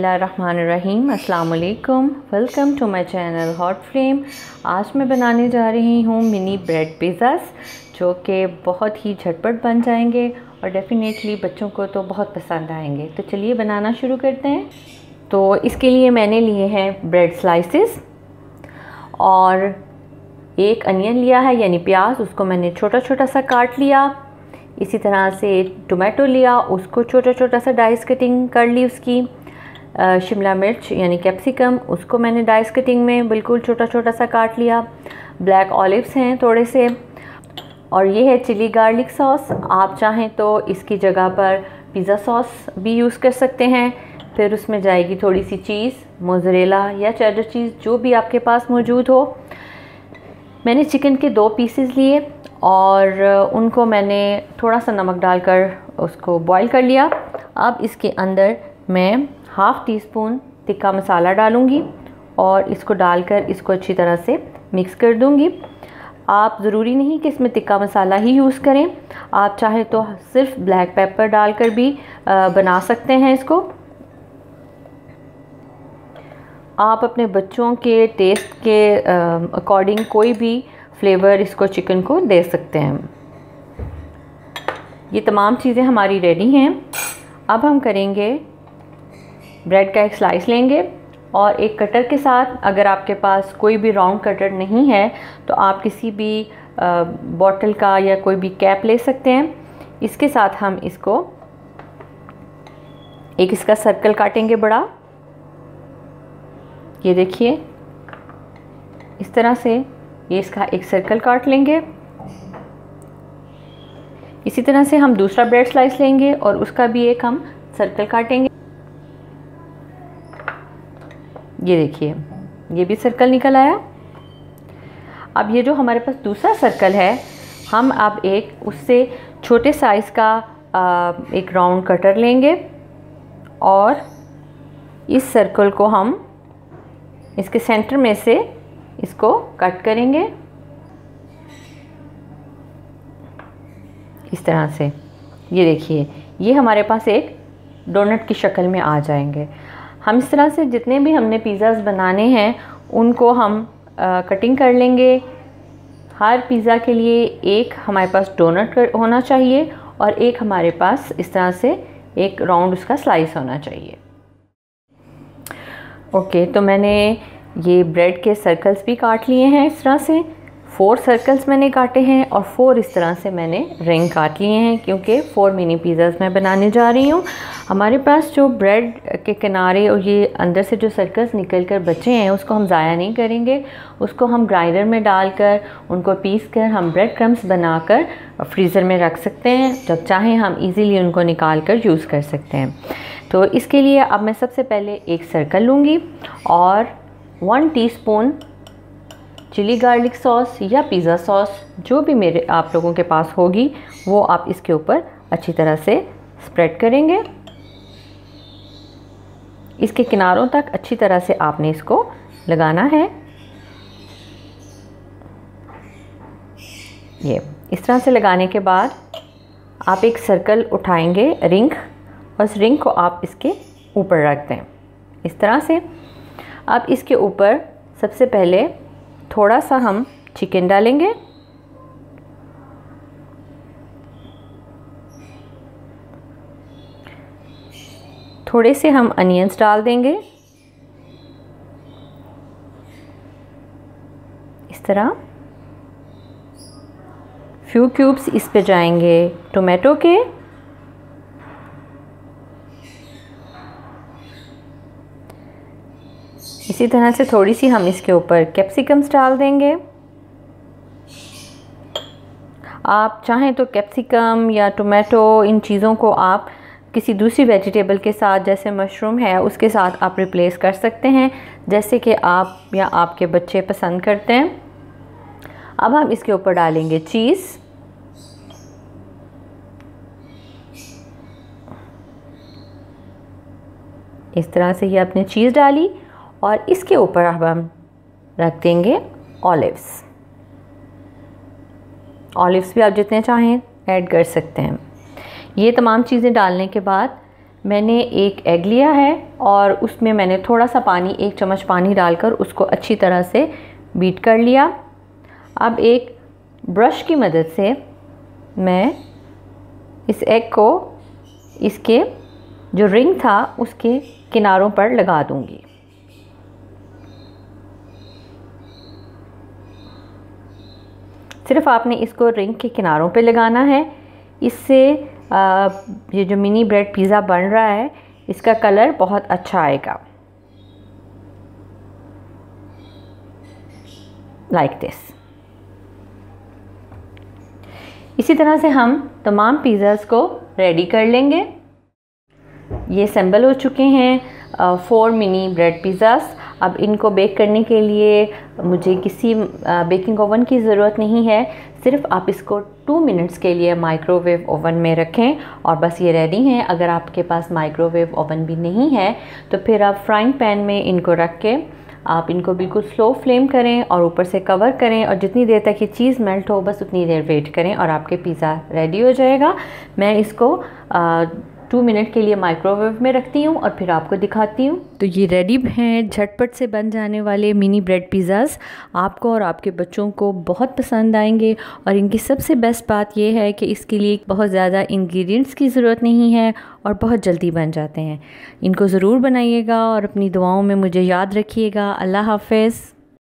बिसमीम अस्सलाम welcome to my channel hot flame आज मैं बनाने जा रही हूँ मिनी ब्रेड पिज़्ज़ास, जो कि बहुत ही झटपट बन जाएँगे और डेफ़िनेटली बच्चों को तो बहुत पसंद आएँगे। तो चलिए बनाना शुरू करते हैं। तो इसके लिए मैंने लिए हैं ब्रेड स्लाइसेस और एक अनियन लिया है, यानी प्याज, उसको मैंने छोटा छोटा सा काट लिया। इसी तरह से टोमेटो लिया, उसको छोटा छोटा सा डाइस कटिंग कर ली उसकी। शिमला मिर्च यानी कैप्सिकम, उसको मैंने डाइस कटिंग में बिल्कुल छोटा छोटा सा काट लिया। ब्लैक ऑलिव्स हैं थोड़े से। और ये है चिली गार्लिक सॉस। आप चाहें तो इसकी जगह पर पिज़्ज़ा सॉस भी यूज़ कर सकते हैं। फिर उसमें जाएगी थोड़ी सी चीज़, मोजरेला या चेडर चीज़, जो भी आपके पास मौजूद हो। मैंने चिकन के दो पीसेस लिए और उनको मैंने थोड़ा सा नमक डालकर उसको बॉईल कर लिया। अब इसके अंदर मैं half teaspoon tikka masala डालूँगी और इसको डालकर इसको अच्छी तरह से मिक्स कर दूँगी। आप ज़रूरी नहीं कि इसमें तिक्का मसाला ही यूज़ करें। आप चाहें तो सिर्फ़ ब्लैक पेपर डालकर भी बना सकते हैं इसको। आप अपने बच्चों के टेस्ट के अकॉर्डिंग कोई भी फ्लेवर इसको चिकन को दे सकते हैं। ये तमाम चीज़ें हमारी रेडी हैं। अब हम करेंगे ब्रेड का एक स्लाइस लेंगे और एक कटर के साथ अगर आपके पास कोई भी राउंड कटर नहीं है तो आप किसी भी बॉटल का या कोई भी कैप ले सकते हैं। इसके साथ हम इसको एक इसका सर्कल काटेंगे बड़ा। ये देखिए, इस तरह से ये इसका एक सर्कल काट लेंगे। इसी तरह से हम दूसरा ब्रेड स्लाइस लेंगे और उसका भी एक हम सर्कल काटेंगे। ये देखिए ये भी सर्कल निकल आया। अब ये जो हमारे पास दूसरा सर्कल है हम अब एक उससे छोटे साइज़ का आ, एक राउंड कटर लेंगे और इस सर्कल को हम इसके सेंटर में से इसको कट करेंगे। इस तरह से। ये देखिए ये हमारे पास एक डोनट की शक्ल में आ जाएँगे। हम इस तरह से जितने भी हमने पिज़्ज़ाज़ बनाने हैं उनको हम आ, कटिंग कर लेंगे। हर पिज़्ज़ा के लिए एक हमारे पास डोनट होना चाहिए और एक हमारे पास इस तरह से एक राउंड उसका स्लाइस होना चाहिए। ओके तो मैंने ये ब्रेड के सर्कल्स भी काट लिए हैं इस तरह से। फोर सर्कल्स मैंने काटे हैं और फोर इस तरह से मैंने रिंग काट लिए हैं क्योंकि फोर मिनी पिज़्ज़ाज़ मैं बनाने जा रही हूँ। हमारे पास जो ब्रेड के किनारे और ये अंदर से जो सर्कल्स निकल कर बचे हैं, उसको हम ज़ाया नहीं करेंगे। उसको हम ग्राइंडर में डालकर, उनको पीस कर हम ब्रेड क्रम्स बनाकर फ्रीज़र में रख सकते हैं, जब चाहें हम ईज़िली उनको निकाल कर यूज़ कर सकते हैं। तो इसके लिए अब मैं सबसे पहले एक सर्कल लूँगी और one teaspoon chilli garlic sauce या पिज़्ज़ा सॉस, जो भी मेरे आप लोगों के पास होगी, वो आप इसके ऊपर अच्छी तरह से स्प्रेड करेंगे। इसके किनारों तक अच्छी तरह से आपने इसको लगाना है। ये, इस तरह से लगाने के बाद आप एक सर्कल उठाएँगे रिंग, और उस रिंग को आप इसके ऊपर रख दें। इस तरह से। अब इसके ऊपर सबसे पहले थोड़ा सा हम चिकन डालेंगे। थोड़े से हम अनियंस डाल देंगे। इस तरह। फ्यू क्यूब्स इस पे जाएँगे टोमेटो के। इसी तरह से थोड़ी सी हम इसके ऊपर कैप्सिकम्स डाल देंगे। आप चाहें तो कैप्सिकम या टोमेटो इन चीज़ों को आप किसी दूसरी वेजिटेबल के साथ, जैसे मशरूम है, उसके साथ आप रिप्लेस कर सकते हैं, जैसे कि आप या आपके बच्चे पसंद करते हैं। अब हम इसके ऊपर डालेंगे चीज़ इस तरह से ही आपने चीज़ डाली। और इसके ऊपर अब हम रख देंगे ऑलिव्स। ऑलिव्स भी आप जितने चाहें ऐड कर सकते हैं। ये तमाम चीज़ें डालने के बाद मैंने एक एग लिया है और उसमें मैंने थोड़ा सा पानी, एक चम्मच पानी डालकर उसको अच्छी तरह से बीट कर लिया। अब एक ब्रश की मदद से मैं इस एग को इसके जो रिंग था उसके किनारों पर लगा दूँगी। सिर्फ़ आपने इसको रिंग के किनारों पे लगाना है। इससे ये जो मिनी ब्रेड पिज़्ज़ा बन रहा है, इसका कलर बहुत अच्छा आएगा। लाइक like दिस इसी तरह से हम तमाम पिज़्ज़ास को रेडी कर लेंगे। ये असेंबल हो चुके हैं। फोर मिनी ब्रेड पिज़्ज़ास अब इनको बेक करने के लिए मुझे किसी बेकिंग ओवन की ज़रूरत नहीं है। सिर्फ़ आप इसको टू मिनट्स के लिए माइक्रोवेव ओवन में रखें और बस ये रेडी हैं। अगर आपके पास माइक्रोवेव ओवन भी नहीं है तो फिर आप फ्राइंग पैन में इनको रख के आप इनको बिल्कुल स्लो फ्लेम करें और ऊपर से कवर करें और जितनी देर तक ये चीज़ मेल्ट हो बस उतनी देर वेट करें और आपके पिज़्ज़ा रेडी हो जाएगा। मैं इसको आ, टू मिनट के लिए माइक्रोवेव में रखती हूँ और फिर आपको दिखाती हूँ। तो ये रेडी हैं, झटपट से बन जाने वाले मिनी ब्रेड पिज़्ज़ाज़ आपको और आपके बच्चों को बहुत पसंद आएँगे और इनकी सबसे बेस्ट बात यह है कि इसके लिए बहुत ज़्यादा इंग्रेडिएंट्स की ज़रूरत नहीं है और बहुत जल्दी बन जाते हैं। इनको ज़रूर बनाइएगा और अपनी दुआओं में मुझे याद रखिएगा। अल्लाह हाफिज़।